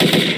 you